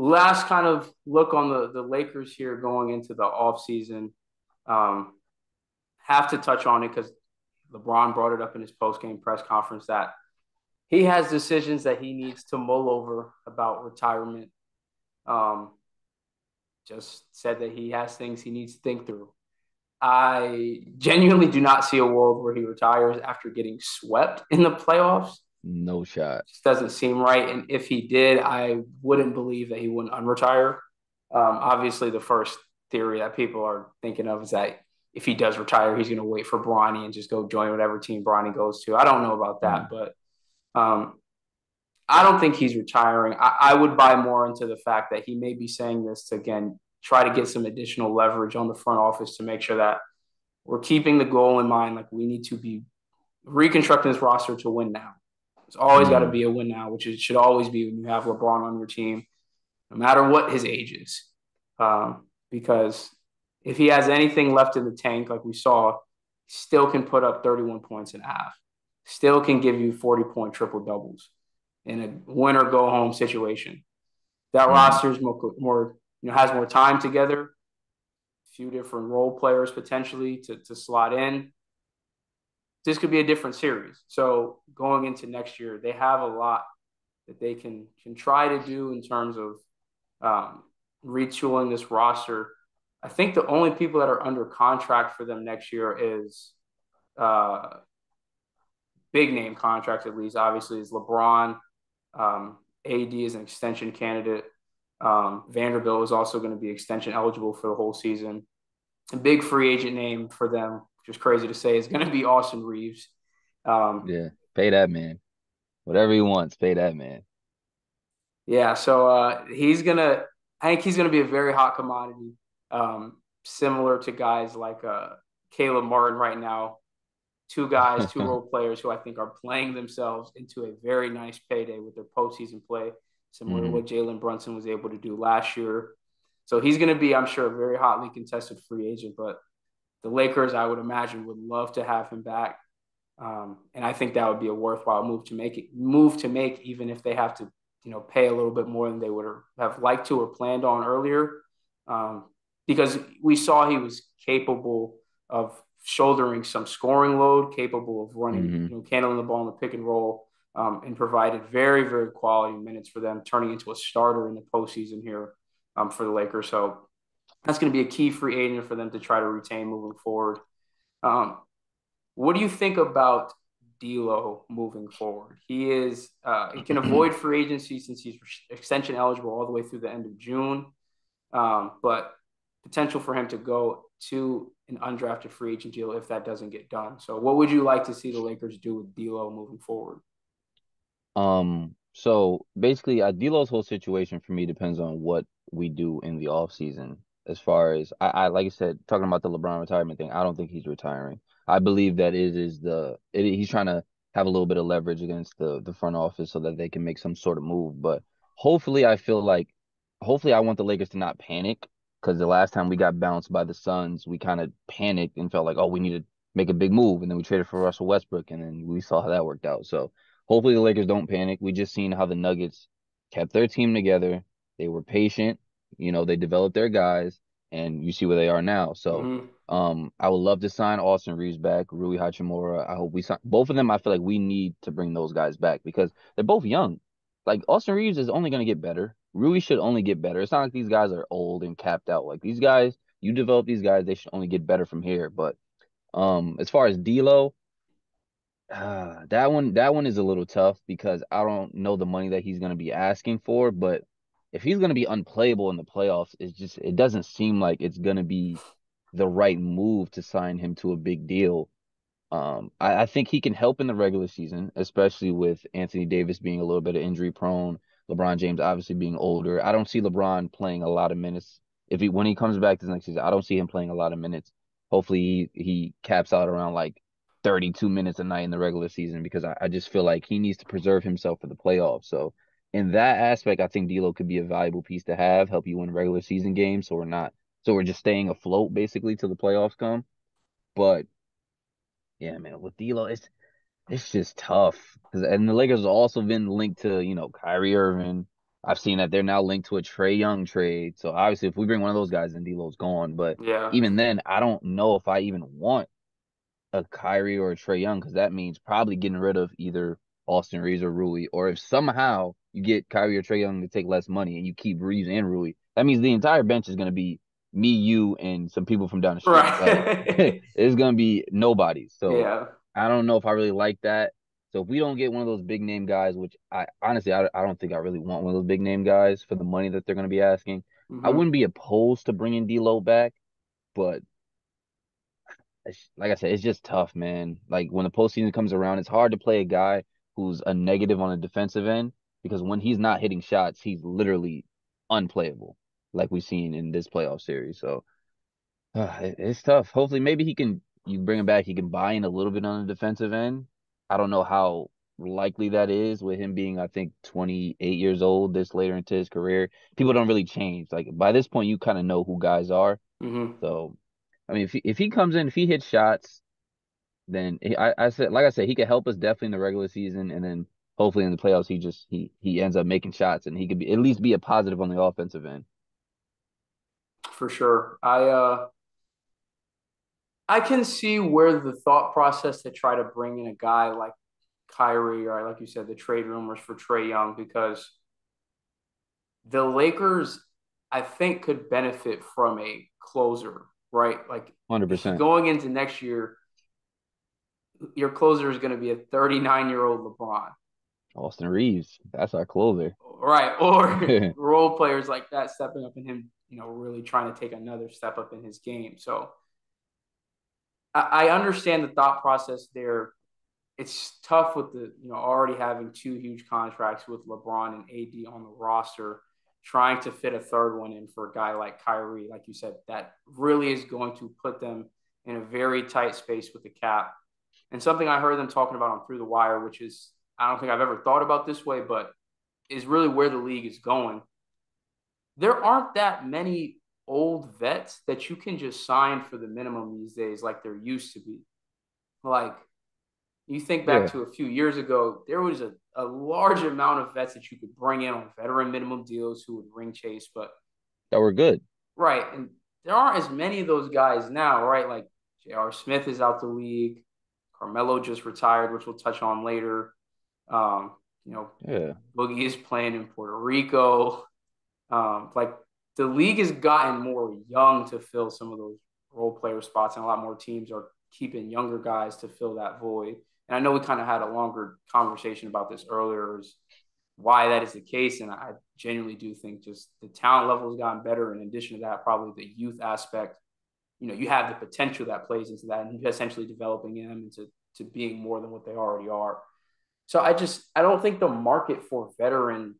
last kind of look on the the Lakers here going into the offseason. Um, have to touch on it because LeBron brought it up in his post game press conference that he has decisions that he needs to mull over about retirement. Um, just said that he has things he needs to think through. I genuinely do not see a world where he retires after getting swept in the playoffs. No shot. Just doesn't seem right. And if he did, I wouldn't believe that he wouldn't unretire. Um, obviously, the first theory that people are thinking of is that if he does retire, he's going to wait for Bronny and just go join whatever team Bronny goes to. I don't know about that, mm-hmm. but um, I don't think he's retiring. I, I, would buy more into the fact that he may be saying this to again try to get some additional leverage on the front office to make sure that we're keeping the goal in mind. Like we need to be reconstructing this roster to win now. It's always mm-hmm. got to be a win now, which it should always be when you have LeBron on your team, no matter what his age is. Um, because if he has anything left in the tank, like we saw, still can put up 31 points and a half, still can give you 40 point triple doubles in a win or go home situation. That mm-hmm. roster is more, more, you know, has more time together, a few different role players potentially to, to slot in. This could be a different series. So going into next year, they have a lot that they can can try to do in terms of um, retooling this roster. I think the only people that are under contract for them next year is uh, big name contracts at least. Obviously, is LeBron, um, AD is an extension candidate. Um, Vanderbilt is also going to be extension eligible for the whole season. A big free agent name for them, which is crazy to say, is going to be Austin Reaves. Um, yeah, pay that man. Whatever he wants, pay that man. Yeah, so uh, he's gonna. I think he's gonna be a very hot commodity, um, similar to guys like uh, Caleb Martin right now, two guys, two role players who I think are playing themselves into a very nice payday with their postseason play, similar mm-hmm. to what Jalen Brunson was able to do last year. So he's going to be, I'm sure, a very hotly contested free agent. But the Lakers, I would imagine, would love to have him back, um, and I think that would be a worthwhile move to make it move to make, even if they have to, you know, pay a little bit more than they would have liked to or planned on earlier, um, because we saw he was capable of shouldering some scoring load, capable of running, mm-hmm. you know, handling the ball in the pick and roll, um, and provided very, very quality minutes for them, turning into a starter in the postseason here um, for the Lakers. So that's going to be a key free agent for them to try to retain moving forward. Um, what do you think about D'Lo moving forward? He is uh, he can avoid free agency since he's extension eligible all the way through the end of June, um, but potential for him to go to an undrafted free agent deal if that doesn't get done. So, what would you like to see the Lakers do with D'Lo moving forward? Um. So basically, uh, D'Lo's whole situation for me depends on what we do in the off season. As far as I, I like I said, talking about the LeBron retirement thing, I don't think he's retiring. I believe that it is the it, he's trying to have a little bit of leverage against the the front office so that they can make some sort of move. But hopefully, I feel like hopefully I want the Lakers to not panic because the last time we got bounced by the Suns, we kind of panicked and felt like, oh, we need to make a big move, and then we traded for Russell Westbrook, and then we saw how that worked out. So hopefully the Lakers don't panic. We just seen how the Nuggets kept their team together. They were patient. You know, they developed their guys, and you see where they are now. So, mm-hmm. um, I would love to sign Austin Reaves back, Rui Hachimura. I hope we sign both of them. I feel like we need to bring those guys back because they're both young. Like Austin Reaves is only going to get better. Rui should only get better. It's not like these guys are old and capped out. Like these guys, you develop these guys, they should only get better from here. But um, as far as D'Lo, uh, that one that one is a little tough because I don't know the money that he's going to be asking for. But if he's going to be unplayable in the playoffs, it's just it doesn't seem like it's going to be the right move to sign him to a big deal. Um, I, I think he can help in the regular season, especially with Anthony Davis being a little bit of injury prone LeBron James obviously being older. I don't see LeBron playing a lot of minutes. If he when he comes back this next season, I don't see him playing a lot of minutes. Hopefully he, he caps out around like 32 minutes a night in the regular season because I, I just feel like he needs to preserve himself for the playoffs. So in that aspect, I think D'Lo could be a valuable piece to have, help you win regular season games. So we're not so we're just staying afloat basically till the playoffs come. But yeah, man, with D'Lo, it's it's just tough. And the Lakers have also been linked to, you know, Kyrie Irving, I've seen that they're now linked to a Trae Young trade. So obviously, if we bring one of those guys, then D'Lo's gone. But Yeah. even then, I don't know if I even want a Kyrie or a Trae Young because that means probably getting rid of either Austin Reaves or Rui. Or if somehow you get Kyrie or Trae Young to take less money and you keep Reaves and Rui, that means the entire bench is going to be me, you, and some people from down the street. Right. Like, it's going to be nobody. So yeah. I don't know if I really like that. So if we don't get one of those big name guys, which I honestly I, I don't think I really want one of those big name guys for the money that they're going to be asking, I Mhm. wouldn't be opposed to bringing D'Lo back, but like I said, it's just tough, man. Like when the postseason comes around, it's hard to play a guy who's a negative on the defensive end because when he's not hitting shots, he's literally unplayable, like we've seen in this playoff series. So uh, it- it's tough. Hopefully, maybe he can. You bring him back, he can buy in a little bit on the defensive end. I don't know how likely that is with him being, I think, 28 years old this later into his career. People don't really change. Like by this point, you kind of know who guys are. Mhm. So, I mean, if he, if he comes in, if he hits shots, then he, I, I said, like I said, he could help us definitely in the regular season, and then hopefully in the playoffs, he just he he ends up making shots, and he could be at least be a positive on the offensive end. For sure. I uh I can see where the thought process to try to bring in a guy like Kyrie or like you said, the trade rumors for Trae Young because the Lakers, I think, could benefit from a closer, right? Like Hundred percent. going into next year, your closer is going to be a 39 year old LeBron, Austin Reaves, that's our closer. right? Or role players like that stepping up and him, you know, really trying to take another step up in his game. So I, I understand the thought process there. It's tough with the, you know, already having two huge contracts with LeBron and AD on the roster, trying to fit a third one in for a guy like Kyrie, like you said, that really is going to put them in a very tight space with the cap. And something I heard them talking about on Through the Wire, which is, I don't think I've ever thought about this way, but is really where the league is going. There aren't that many old vets that you can just sign for the minimum these days like there used to be. Like you think back Yeah. to a few years ago, there was a, a large amount of vets that you could bring in on veteran minimum deals who would ring chase, but That were good. right, and there aren't as many of those guys now, right? Like J.R. Smith is out the league, Carmelo just retired, which we'll touch on later. Um, you know, Yeah. Boogie is playing in Puerto Rico. Um, like the league has gotten more young to fill some of those role player spots, and a lot more teams are keeping younger guys to fill that void. And I know we kind of had a longer conversation about this earlier, is why that is the case. And I genuinely do think just the talent level has gotten better. In addition to that, probably the youth aspect. You know, you have the potential that plays into that, and essentially developing them into to being more than what they already are. So I just I don't think the market for veteran,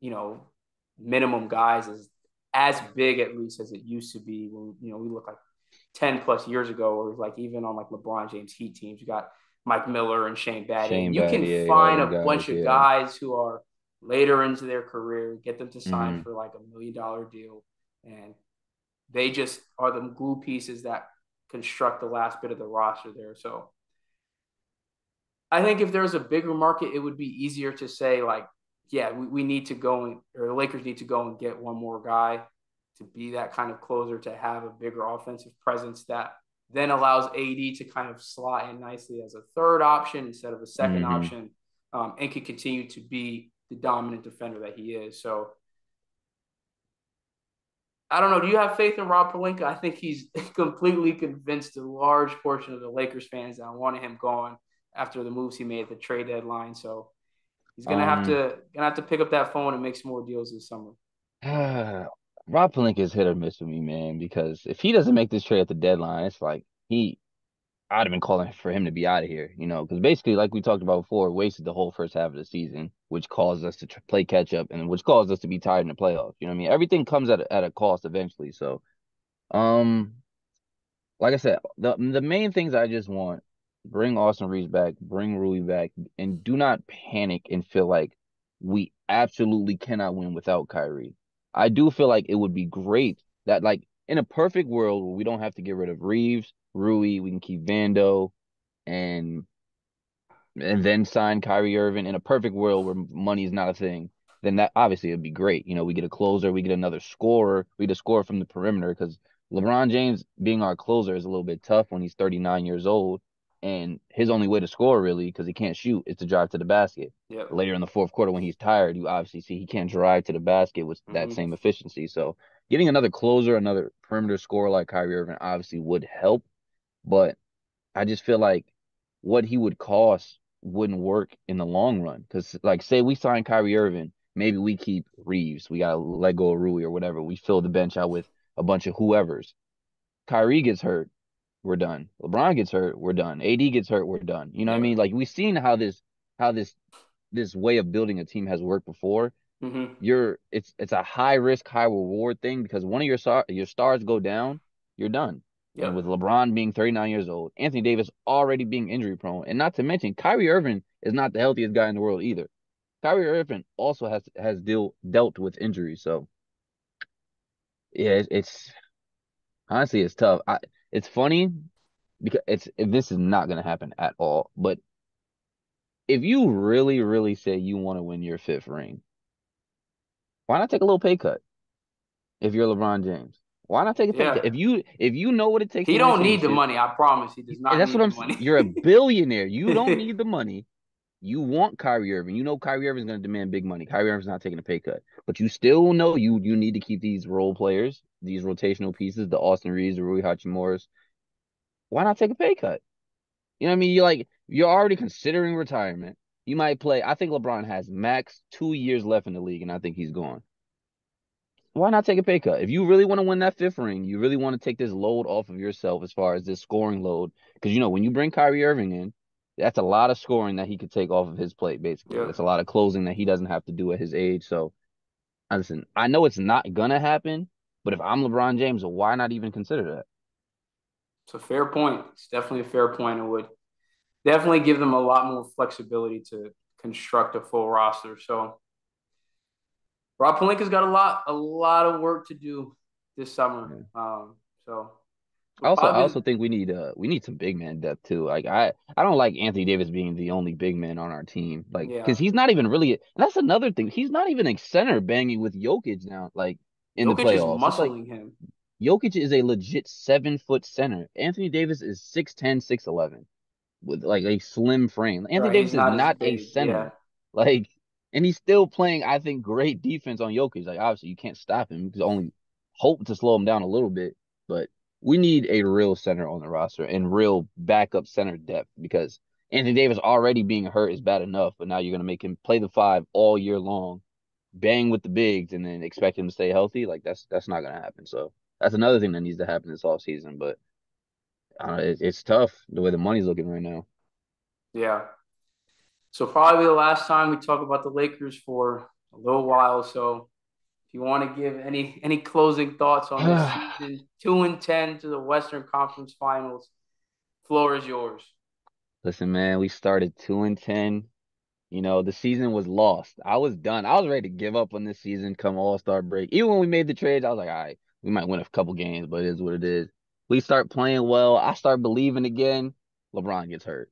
you know, minimum guys is as big at least as it used to be when you know we look like 10 plus years ago or like even on like LeBron James Heat teams you got Mike Miller and Shane Battier Shane you can find a all those bunch guys, of yeah. guys who are later into their career get them to sign Mhm. for like a million dollar deal and they just are the glue pieces that construct the last bit of the roster there so I think if there was a bigger market, it would be easier to say like, yeah, we, we need to go and or the Lakers need to go and get one more guy to be that kind of closer to have a bigger offensive presence that then allows AD to kind of slot in nicely as a third option instead of a 2nd Mhm. option, um, and can continue to be the dominant defender that he is. So I don't know. Do you have faith in Rob Pelinka? I think he's completely convinced a large portion of the Lakers fans that I wanted him gone after the moves he made at the trade deadline. So he's gonna have Um, to gonna have to pick up that phone and make some more deals this summer. Rob Pelinka is hit or miss with me, man, because if he doesn't make this trade at the deadline, it's like he, I'd have been calling for him to be out of here, you know, because basically, like we talked about before, wasted the whole first half of the season, which caused us to tr- play catch up and which caused us to be tired in the playoffs. You know what I mean? Everything comes at a, at a cost eventually. So, um, like I said, the the main things I just want bring Austin Reaves back, bring Rui back, and do not panic and feel like we absolutely cannot win without Kyrie. I do feel like it would be great that like in a perfect world where we don't have to get rid of Reaves, Rui, we can keep Vando and and then sign Kyrie Irving in a perfect world where money is not a thing, then that obviously it'd be great. You know, we get a closer, we get another scorer, we get a score from the perimeter because LeBron James being our closer is a little bit tough when he's 39 years old. And his only way to score really, because he can't shoot, is to drive to the basket. Yep. Later in the fourth quarter, when he's tired, you obviously see he can't drive to the basket with that Mhm. same efficiency. So getting another closer, another perimeter scorer like Kyrie Irving obviously would help. But I just feel like what he would cost wouldn't work in the long run. Because like say we sign Kyrie Irving, maybe we keep Reaves, we gotta let go of Rui or whatever. We fill the bench out with a bunch of whoever's. Kyrie gets hurt, we're done. LeBron gets hurt, we're done. AD gets hurt, we're done. You know what I mean? Like we've seen how this how this this way of building a team has worked before. hmm You're it's it's a high risk, high reward thing because one of your star your stars go down, you're done. Yeah. And with LeBron being 39 years old, Anthony Davis already being injury prone, and not to mention Kyrie Irving is not the healthiest guy in the world either. Kyrie Irving also has has deal dealt with injuries, so yeah, it's, it's honestly it's tough. I, it's funny because it's this is not gonna happen at all. But if you really, really say you want to win your fifth ring, why not take a little pay cut? If you're LeBron James, why not take a pay Yeah. cut? If you if you know what it takes, He to don't need the money. I promise. He does not. And that's need what I'm saying. money. You're a billionaire. You don't need the money. You want Kyrie Irving. You know Kyrie Irving's going to demand big money. Kyrie Irving's not taking a pay cut, but you still know you you need to keep these role players, these rotational pieces, the Austin Reaves, the Rui Hachimura's. Why not take a pay cut? You know what I mean? You're like you're already considering retirement. You might play. I think LeBron has max two years left in the league, and I think he's gone. Why not take a pay cut? If you really want to win that fifth ring, you really want to take this load off of yourself as far as this scoring load. Because you know, when you bring Kyrie Irving in, that's a lot of scoring that he could take off of his plate, basically. Yeah. That's a lot of closing that he doesn't have to do at his age. So listen, I know it's not gonna happen, but if I'm LeBron James, why not even consider that? It's a fair point. It's definitely a fair point. It would definitely give them a lot more flexibility to construct a full roster. So Rob Pelinka's got a lot, a lot of work to do this summer. Um, so I also I also think we need uh we need some big man depth too. Like I I don't like Anthony Davis being the only big man on our team. Like Yeah. because he's not even really that's another thing. He's not even a center banging with Jokic now, like in Jokic the is playoffs. Like muscling him. Jokic is a legit seven foot center. Anthony Davis is 6'10, 6'11 with like a slim frame. Anthony Right, Davis he's is not a center. Yeah. Like, and he's still playing, I think, great defense on Jokic. Like, obviously, you can't stop him. You can only hope to slow him down a little bit. But we need a real center on the roster and real backup center depth because Anthony Davis already being hurt is bad enough. But now you're gonna make him play the five all year long, bang with the bigs, and then expect him to stay healthy. Like that's that's not gonna happen. So that's another thing that needs to happen this offseason. But uh, it, it's tough the way the money's looking right now. Yeah. So probably the last time we talk about the Lakers for a little while. So you want to give any any closing thoughts on this season, two and ten to the Western Conference Finals, floor is yours. Listen, man, we started two and ten. You know, the season was lost. I was done. I was ready to give up on this season come All Star break. Even when we made the trades, I was like, all right, we might win a couple games, but it is what it is. We start playing well. I start believing again. LeBron gets hurt.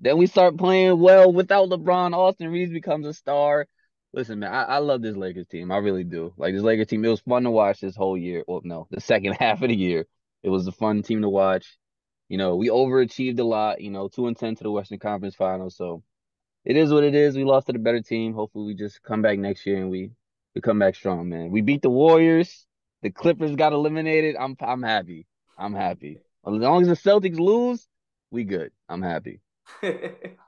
Then we start playing well without LeBron. Austin Reaves becomes a star. Listen, man, I, I love this Lakers team. I really do. Like this Lakers team, it was fun to watch this whole year. Well, no, the second half of the year. It was a fun team to watch. You know, we overachieved a lot, you know, two and ten to the Western Conference Finals. So it is what it is. We lost to the better team. Hopefully we just come back next year and we we come back strong, man. We beat the Warriors. The Clippers got eliminated. I'm I'm happy. I'm happy. As long as the Celtics lose, we good. I'm happy.